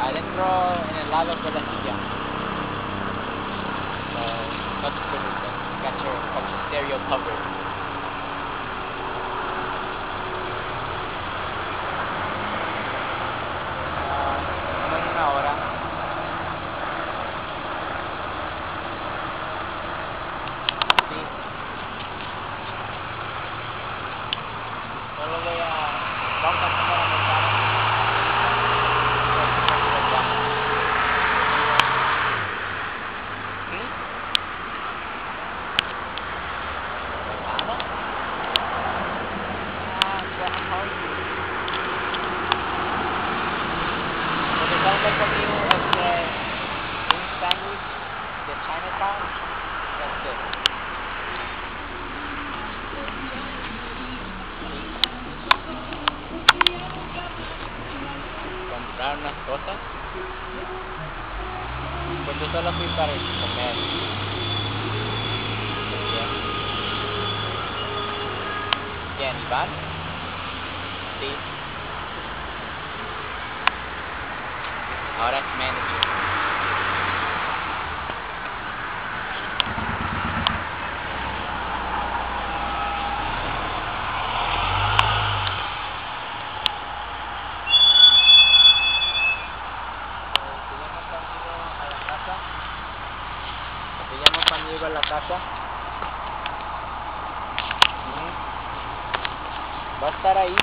adentro en el lado de la silla. So, not it, got your, got your stereo covered. Ah. Vamos a Que conmigo este. Comprar unas cosas. Pues yo solo fui para comer. Bien. Iván. Sí. Ahora es manager. cuando llego a la casa. Va a estar ahí.